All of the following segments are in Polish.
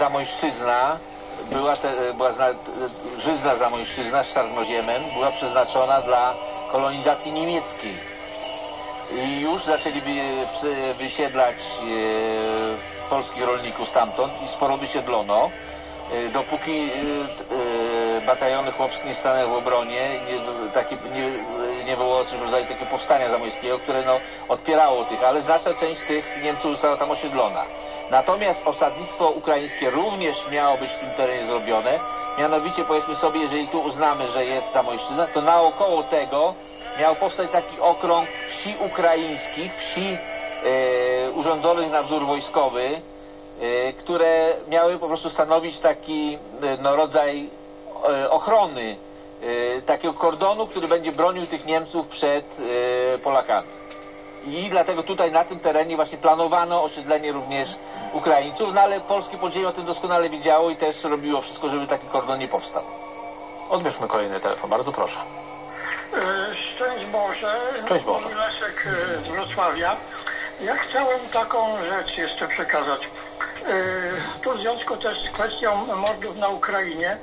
Zamojszczyzna była, te, była zna, żyzna Zamojszczyzna z Czarnoziemem była przeznaczona dla kolonizacji niemieckiej. I już zaczęli wysiedlać e, polskich rolników stamtąd i sporo wysiedlono. E, dopóki e, e, bataliony chłopskie nie stanęły w obronie, nie, nie, nie było coś w rodzaju takiego powstania zamojskiego, które no, odpierało tych, ale znaczna część tych Niemców została tam osiedlona. Natomiast osadnictwo ukraińskie również miało być w tym terenie zrobione. Mianowicie powiedzmy sobie, jeżeli tu uznamy, że jest Zamojszczyzna, to naokoło tego miał powstać taki okrąg wsi ukraińskich, wsi e, urządzonych na wzór wojskowy, e, które miały po prostu stanowić taki e, no, rodzaj ochrony, takiego kordonu, który będzie bronił tych Niemców przed Polakami. I dlatego tutaj na tym terenie właśnie planowano osiedlenie również Ukraińców, no ale polskie podziemie o tym doskonale wiedziało i też robiło wszystko, żeby taki kordon nie powstał. Odbierzmy kolejny telefon, bardzo proszę. E, Szczęść Boże. Szczęść Boże. Leszek e, z Wrocławia. Ja chciałem taką rzecz jeszcze przekazać. E, Tu w związku też z kwestią mordów na Ukrainie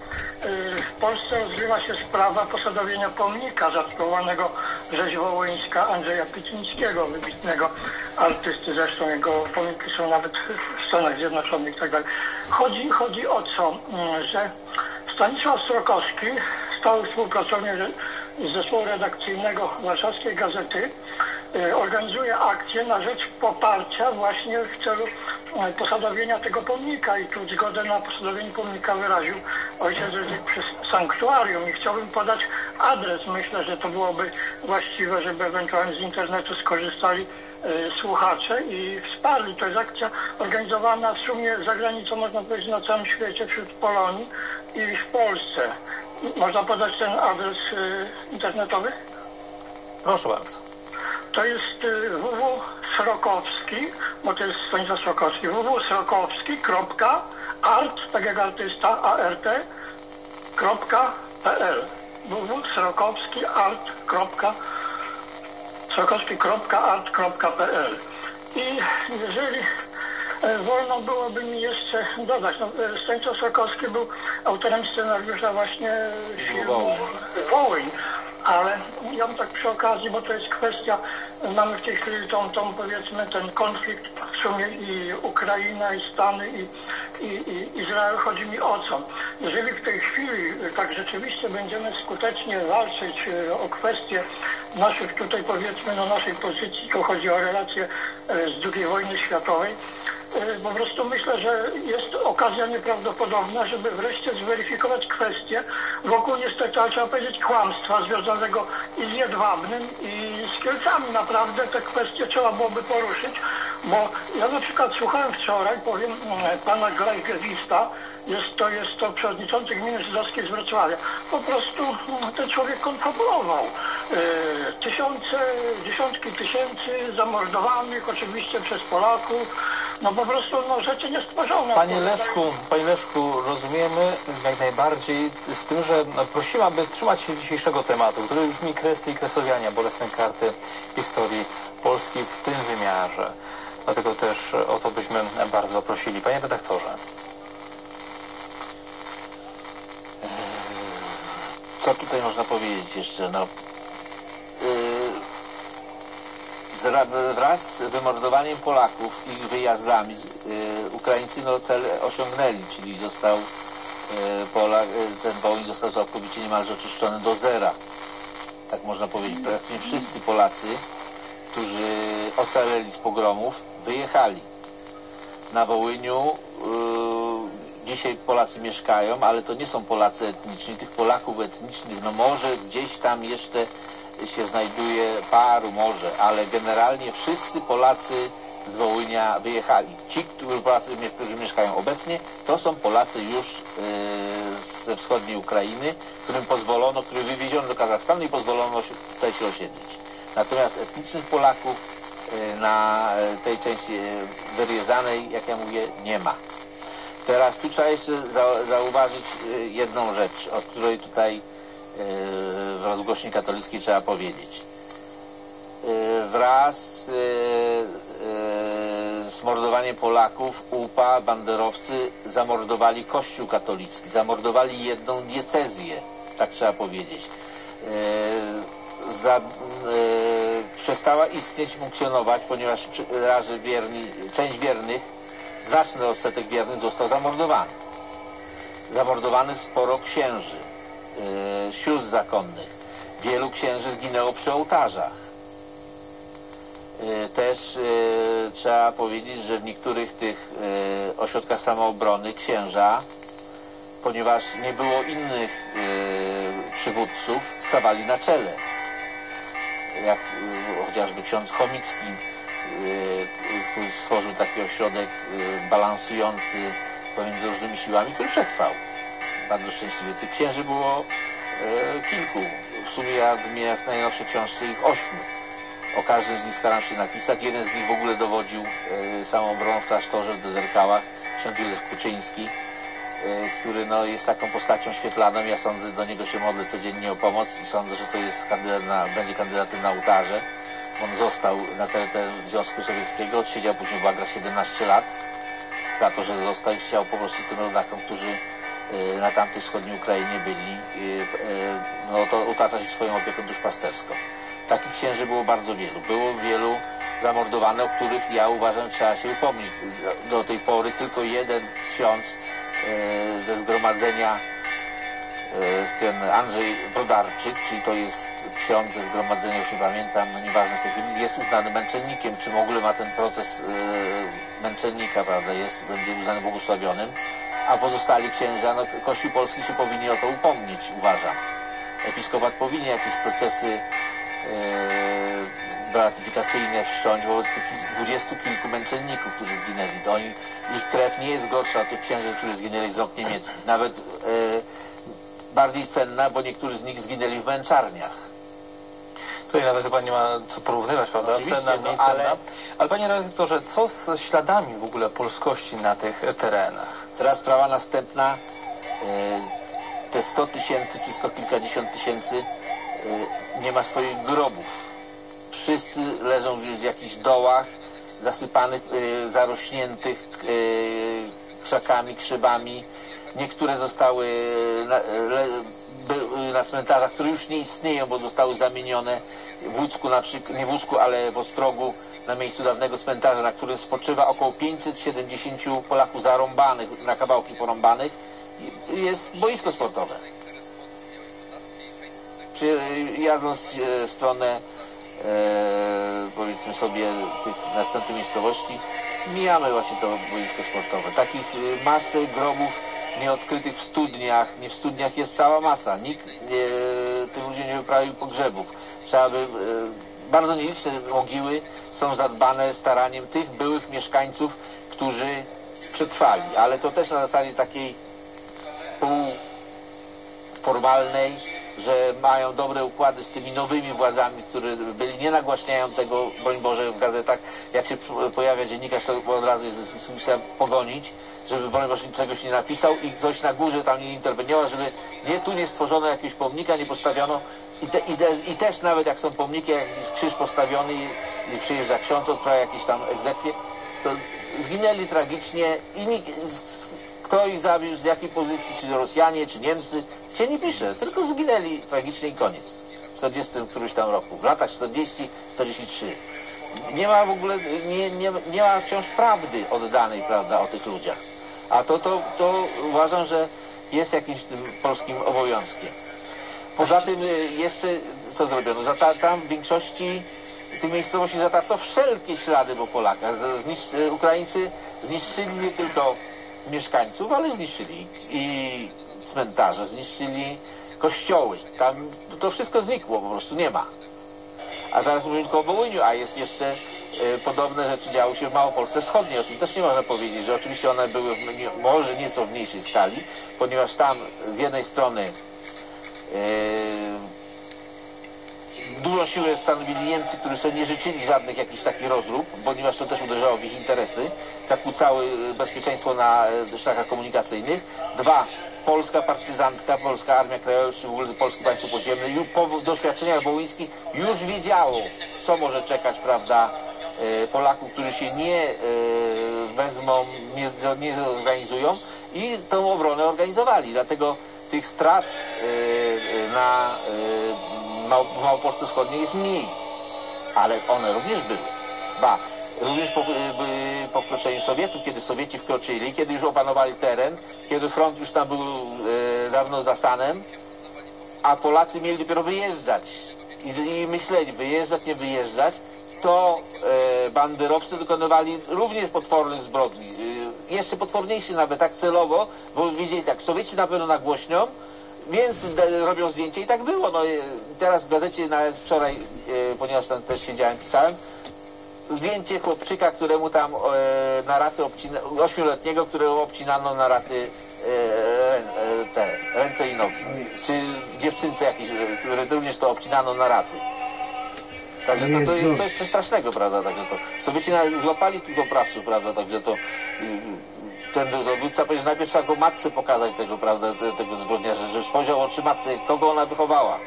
w Polsce rozgrywa się sprawa posadowienia pomnika zatytułowanego Rzeź Wołyńska Andrzeja Picińskiego, wybitnego artysty. Zresztą jego pomniki są nawet w Stanach Zjednoczonych i tak. Chodzi, chodzi o co, mm, że Stanisław Strokowski, stały współpracownik zespołu redakcyjnego Warszawskiej Gazety, e, organizuje akcję na rzecz poparcia właśnie w celu e, posadowienia tego pomnika i tu zgodę na posadowienie pomnika wyraził ojciec przez sanktuarium i chciałbym podać adres. Myślę, że to byłoby właściwe, żeby ewentualnie z internetu skorzystali e, słuchacze i wsparli. To jest akcja organizowana w sumie za granicą, można powiedzieć, na całym świecie, wśród Polonii i w Polsce. Można podać ten adres e, internetowy? Proszę bardzo. To jest y, www.srokowski, bo to jest Stanisław Srokowski, www.srokowski.art, tak jak artysta, art, kropka pl www.srokowski.art, srokowski.art.pl I jeżeli e, wolno byłoby mi jeszcze dodać, no, e, Stanisław Srokowski był autorem scenariusza właśnie filmu Wołyń. Ale ja bym tak przy okazji, bo to jest kwestia, mamy w tej chwili tą, tą powiedzmy ten konflikt w sumie i Ukraina i Stany i, i, i Izrael, chodzi mi o co? Jeżeli w tej chwili tak rzeczywiście będziemy skutecznie walczyć e, o kwestie naszych tutaj powiedzmy, no naszej pozycji, to chodzi o relacje e, z II wojny światowej, E, po prostu myślę, że jest okazja nieprawdopodobna, żeby wreszcie zweryfikować kwestię wokół niestety, ale trzeba powiedzieć, kłamstwa związanego i z Jedwabnym i z Kielcami. Naprawdę te kwestie trzeba byłoby poruszyć, bo ja na przykład słuchałem wczoraj, powiem, e, pana Grajgewista, jest to, jest to przewodniczący gminy żydowskiej z Wrocławia. Po prostu mm, ten człowiek konfabulował. E, tysiące, dziesiątki tysięcy zamordowanych oczywiście przez Polaków. No po prostu no, rzeczy niestworzone. Panie Leszku, panie Leszku, rozumiemy jak najbardziej z tym, że no, prosimy, aby trzymać się dzisiejszego tematu, który brzmi kresy i kresowiania, bolesne karty historii Polski w tym wymiarze. Dlatego też o to byśmy bardzo prosili. Panie redaktorze, Co tutaj można powiedzieć jeszcze? No, zra- wraz z wymordowaniem Polaków i wyjazdami Ukraińcy no, cel osiągnęli, czyli został ten Wołyń został całkowicie niemalże oczyszczony do zera. Tak można powiedzieć. Praktycznie wszyscy Polacy, którzy ocaleli z pogromów, wyjechali. Na Wołyniu yy, dzisiaj Polacy mieszkają, ale to nie są Polacy etniczni. Tych Polaków etnicznych, no może gdzieś tam jeszcze się znajduje paru może, ale generalnie wszyscy Polacy z Wołynia wyjechali. Ci, którzy, Polacy, którzy mieszkają obecnie, to są Polacy już yy, ze wschodniej Ukrainy, którym pozwolono, których wywieziono do Kazachstanu i pozwolono się, tutaj się osiedlić. Natomiast etnicznych Polaków na yy, tej części yy, wyryzanej, jak ja mówię, nie ma. Teraz tu trzeba jeszcze za, zauważyć y, jedną rzecz, o której tutaj y, w rozgłośni katolickiej trzeba powiedzieć. Y, Wraz y, y, smordowanie Polaków UPA, banderowcy zamordowali Kościół katolicki, zamordowali jedną diecezję, tak trzeba powiedzieć. E, za, e, przestała istnieć, funkcjonować, ponieważ razy wierni, część wiernych, znaczny odsetek wiernych został zamordowany. Zamordowanych sporo księży, e, sióstr zakonnych. Wielu księży zginęło przy ołtarzach. E, Też e, trzeba powiedzieć, że w niektórych tych ośrodkach samoobrony księża, ponieważ nie było innych przywódców, stawali na czele. Jak e, chociażby ksiądz Chomicki, e, który stworzył taki ośrodek balansujący pomiędzy różnymi siłami, który przetrwał. Bardzo szczęśliwie. Tych księży było kilku. W sumie ja wymieniam w najnowszej książce ich ośmiu. O każdym z nich staram się napisać. Jeden z nich w ogóle dowodził e, samoobroną w klasztorze w Doderkałach, ksiądz Józef Kuczyński, który no, jest taką postacią świetlaną. Ja sądzę, do niego się modlę codziennie o pomoc i sądzę, że to jest kandydat na, będzie kandydatem na ołtarze. On został na teren Związku Sowieckiego, odsiedział później w łagrach 17 lat za to, że został i chciał po prostu tym rodakom, którzy e, na tamtej wschodniej Ukrainie byli, e, no to otaczać ich swoją opieką duszpasterską. Takich księży było bardzo wielu. Było wielu zamordowanych, o których ja uważam, trzeba się upomnieć. Do tej pory tylko jeden ksiądz ze zgromadzenia e, ten Andrzej Wodarczyk, czyli to jest ksiądz ze zgromadzenia, już nie pamiętam, no nieważne w tej chwili, jest uznany męczennikiem, czy w ogóle ma ten proces e, męczennika, prawda, jest, będzie uznany błogosławionym, a pozostali księża, no Kościół Polski się powinien o to upomnieć, uważam. Episkopat powinien jakieś procesy e, beatyfikacyjne wszcząć wobec tych dwudziestu kilku męczenników, którzy zginęli. To oni, ich krew nie jest gorsza od tych księży, którzy zginęli z rąk niemieckich. Nawet e, bardziej cenna, bo niektórzy z nich zginęli w męczarniach. Tutaj nawet chyba nie ma co porównywać, prawda? Oczywiście, Cena, no, mniej ale- cenna. Ale panie redaktorze, co z śladami w ogóle polskości na tych terenach? Teraz sprawa następna. E, te 100 tysięcy czy sto kilkadziesiąt tysięcy e, nie ma swoich grobów. Wszyscy leżą w jakichś dołach zasypanych, e, zarośniętych e, krzakami, krzybami. Niektóre zostały na, le, by, na cmentarzach, które już nie istnieją, bo zostały zamienione w Łódzku, na przykład, nie w Łódzku, ale w Ostrogu, na miejscu dawnego cmentarza, na którym spoczywa około 570 Polaków zarąbanych, na kawałki porąbanych, jest boisko sportowe. Czy jadąc w stronę powiedzmy sobie tych następnych miejscowości, mijamy właśnie to boisko sportowe. Takich e, masy grobów nieodkrytych w studniach, nie w studniach jest cała masa. Nikt nie, tym ludziom nie wyprawił pogrzebów. Trzeba by, e, bardzo nieliczne mogiły są zadbane staraniem tych byłych mieszkańców, którzy przetrwali, ale to też na zasadzie takiej półformalnej, że mają dobre układy z tymi nowymi władzami, które byli, nie nagłaśniają tego, broń Boże, w gazetach. Jak się pojawia dziennikarz, to od razu jest instrukcja pogonić, żeby broń Boże czegoś nie napisał i ktoś na górze tam nie interweniował, żeby nie tu nie stworzono jakiegoś pomnika, nie postawiono i, te, i, te, i też nawet jak są pomniki, jak jest krzyż postawiony i, i przyjeżdża ksiądz, odprawia jakieś tam egzekwie, to zginęli tragicznie i nikt, kto ich zabił, z jakiej pozycji, czy Rosjanie, czy Niemcy, się nie pisze, tylko zginęli tragicznie i koniec. W 40 którymś tam roku, w latach 40-43. Nie ma w ogóle, nie, nie, nie ma wciąż prawdy oddanej, prawda, o tych ludziach. A to, to, to uważam, że jest jakimś tym polskim obowiązkiem. Poza tym y, jeszcze co zrobiono? Tam w większości tych miejscowości zatarto wszelkie ślady po Polakach. Zniszczy, Ukraińcy zniszczyli nie tylko mieszkańców, ale zniszczyli i cmentarze, zniszczyli kościoły. Tam to wszystko znikło, po prostu nie ma. A teraz mówimy tylko o Wołyniu, a jest jeszcze e, podobne rzeczy działy się w Małopolsce Wschodniej. O tym też nie można powiedzieć, że oczywiście one były w, nie, może nieco w mniejszej skali, ponieważ tam z jednej strony e, dużą siłę stanowili Niemcy, którzy sobie nie życzyli żadnych jakichś takich rozrób, ponieważ to też uderzało w ich interesy, zakłócały e, bezpieczeństwo na e, szlakach komunikacyjnych. Dwa, polska partyzantka, polska Armia Krajowa, czy w ogóle polskie państwo podziemne, po doświadczeniach wołyńskich już wiedziało, co może czekać, prawda, e, Polaków, którzy się nie wezmą, nie, nie zorganizują i tą obronę organizowali. Dlatego tych strat na w Małopolsce Wschodniej jest mniej, ale one również były. Ba, również po, po wkroczeniu Sowietów, kiedy Sowieci wkroczyli, kiedy już opanowali teren, kiedy front już tam był e, dawno za Sanem, a Polacy mieli dopiero wyjeżdżać i, i myśleli, wyjeżdżać, nie wyjeżdżać, to e, bandyrowcy dokonywali również potwornych zbrodni. E, jeszcze potworniejsi nawet, tak celowo, bo wiedzieli tak, Sowieci na pewno nagłośnią, więc robią zdjęcie i tak było. No, teraz w gazecie, nawet wczoraj, e, ponieważ tam też siedziałem, pisałem, zdjęcie chłopczyka, któremu tam e, na raty obcina, ośmioletniego, którego obcinano na raty e, te, ręce i nogi. Czy dziewczynce jakiejś, które również to obcinano na raty. Także to, to jest coś, coś strasznego, prawda? Także to Sowieci złapali tych oprawców, prawda? Także to y, ten dowódca powiedział, że najpierw trzeba go matce pokazać tego, prawda, te- tego zbrodniarza, żeby spojrzał oczy matce, kogo ona wychowała.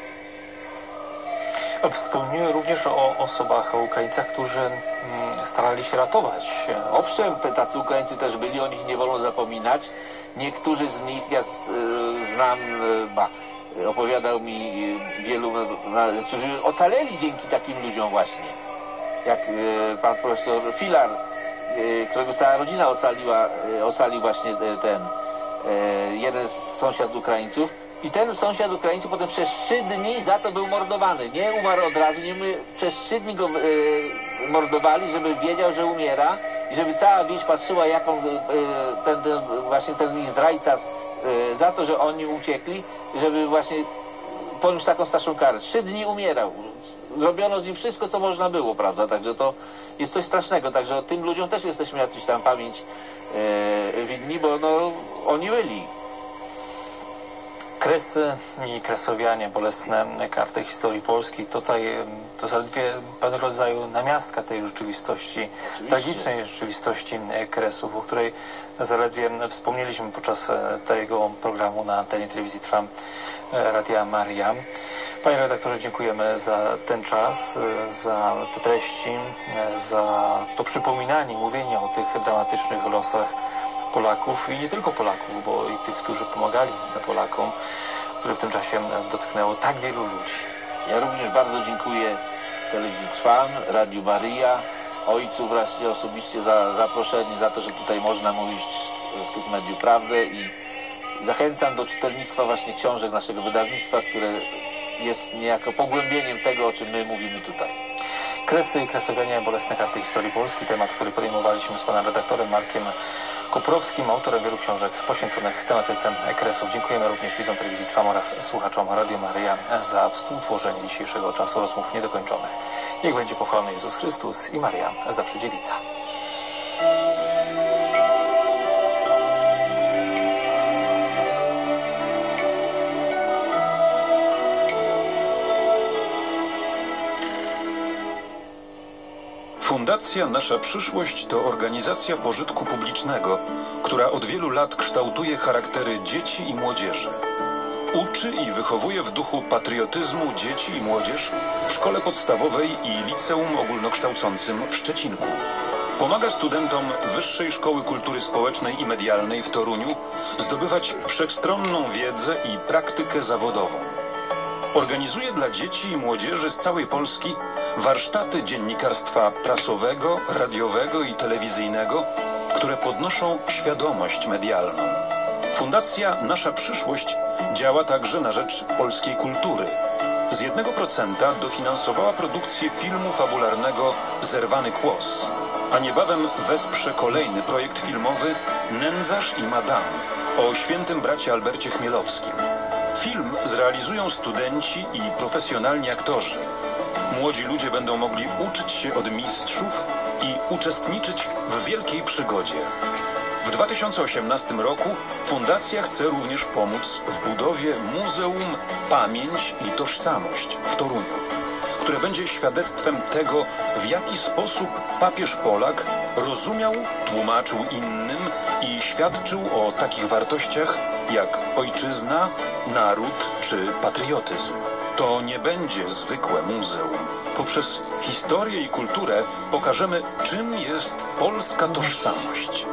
Wspomniły również o osobach, o Ukraińcach, którzy mm, starali się ratować Owszem, te, tacy Ukraińcy też byli, o nich nie wolno zapominać. Niektórzy z nich, ja z, e, znam, e, ba, opowiadał mi e, wielu, którzy ocaleli dzięki takim ludziom właśnie. Jak pan profesor Filar, którego cała rodzina ocaliła, e, ocalił właśnie e, ten jeden z sąsiad Ukraińców. I ten sąsiad Ukraińców potem przez trzy dni za to był mordowany. Nie umarł od razu, nie przez trzy dni go mordowali, żeby wiedział, że umiera i żeby cała wieś patrzyła, jak on, ten, ten, właśnie ten zdrajca za to, że oni uciekli, żeby właśnie poniósł taką straszną karę. Trzy dni umierał. Zrobiono z nim wszystko, co można było, prawda? Także to jest coś strasznego. Także o tym ludziom też jesteśmy jakąś tam pamięć e, winni, bo no, oni byli. Kresy i kresowianie, bolesne karty historii Polski. Tutaj to zaledwie pewnego rodzaju namiastka tej rzeczywistości, tragicznej rzeczywistości e, Kresów, o której zaledwie wspomnieliśmy podczas e, tego programu na telewizji Trwam Radia Maria. Panie redaktorze, dziękujemy za ten czas, e, za te treści, e, za to przypominanie, mówienie o tych dramatycznych losach Polaków i nie tylko Polaków, bo i tych, którzy pomagali Polakom, które w tym czasie dotknęło tak wielu ludzi. Ja również bardzo dziękuję Telewizji Trwam, Radiu Maryja, ojcu właśnie osobiście za zaproszenie, za to, że tutaj można mówić w tych mediów prawdę i zachęcam do czytelnictwa właśnie książek naszego wydawnictwa, które jest niejako pogłębieniem tego, o czym my mówimy tutaj. Kresy i kresowianie bolesne karty historii Polski, temat, który podejmowaliśmy z panem redaktorem Markiem Koprowskim, autorem wielu książek poświęconych tematyce kresów. Dziękujemy również widzom telewizji Trwam oraz słuchaczom Radio Maryja za współtworzenie dzisiejszego czasu rozmów niedokończonych. Niech będzie pochwalony Jezus Chrystus i Maria zawsze dziewica. Fundacja Nasza Przyszłość to organizacja pożytku publicznego, która od wielu lat kształtuje charaktery dzieci i młodzieży. Uczy i wychowuje w duchu patriotyzmu dzieci i młodzież w szkole podstawowej i liceum ogólnokształcącym w Szczecinku. Pomaga studentom Wyższej Szkoły Kultury Społecznej i Medialnej w Toruniu zdobywać wszechstronną wiedzę i praktykę zawodową. Organizuje dla dzieci i młodzieży z całej Polski warsztaty dziennikarstwa prasowego, radiowego i telewizyjnego, które podnoszą świadomość medialną. Fundacja Nasza Przyszłość działa także na rzecz polskiej kultury. Z 1% dofinansowała produkcję filmu fabularnego Zerwany Kłos, a niebawem wesprze kolejny projekt filmowy Nędzarz i Madame o świętym bracie Albercie Chmielowskim. Film zrealizują studenci i profesjonalni aktorzy. Młodzi ludzie będą mogli uczyć się od mistrzów i uczestniczyć w wielkiej przygodzie. W 2018 roku Fundacja chce również pomóc w budowie Muzeum Pamięć i Tożsamość w Toruniu, które będzie świadectwem tego, w jaki sposób papież Polak rozumiał, tłumaczył innym i świadczył o takich wartościach jak ojczyzna, naród czy patriotyzm. To nie będzie zwykłe muzeum. Poprzez historię i kulturę pokażemy, czym jest polska tożsamość.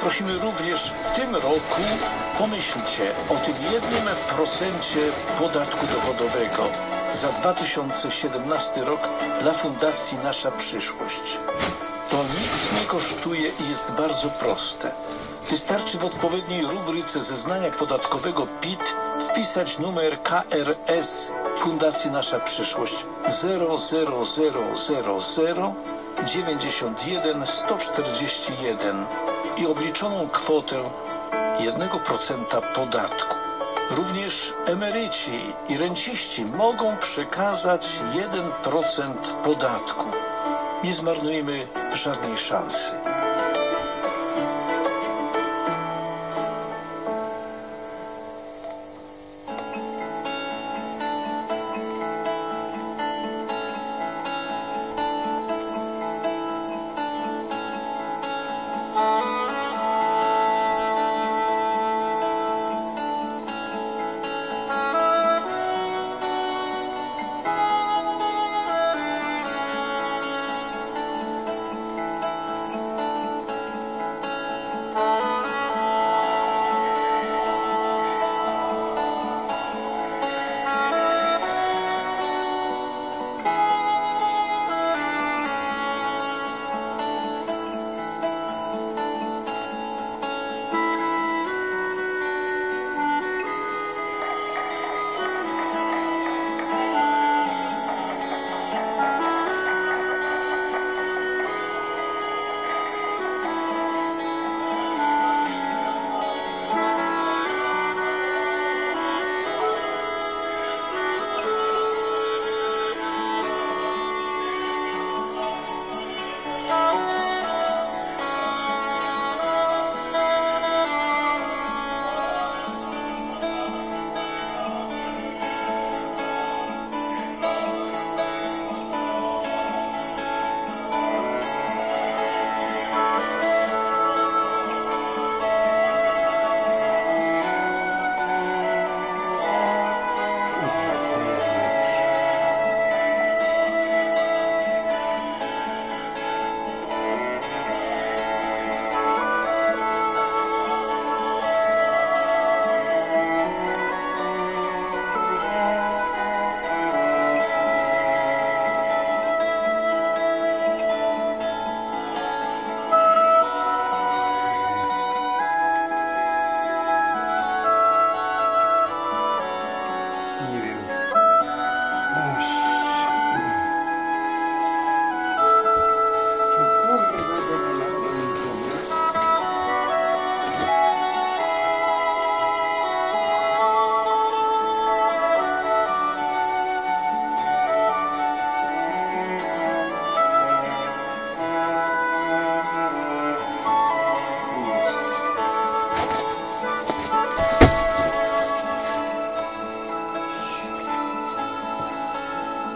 Prosimy również w tym roku pomyślcie o tym jednym procencie podatku dochodowego za 2017 rok dla Fundacji Nasza Przyszłość. To nic nie kosztuje i jest bardzo proste. Wystarczy w odpowiedniej rubryce zeznania podatkowego PIT wpisać numer KRS Fundacji Nasza Przyszłość 00000 91 141 i obliczoną kwotę 1% podatku. Również emeryci i renciści mogą przekazać 1% podatku. Nie zmarnujmy żadnej szansy.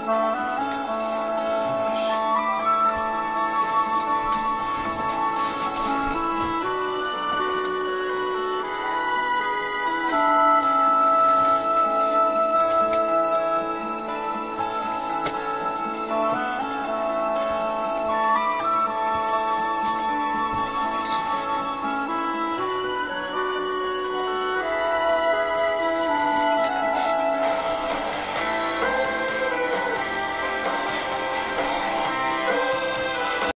Música